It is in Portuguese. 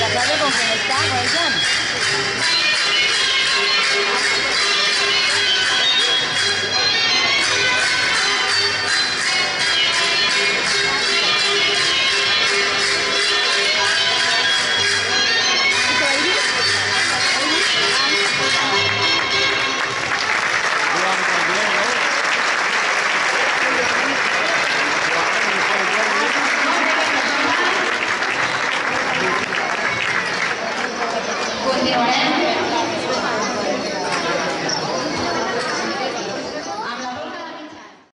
La clave con quién está, con Gracias.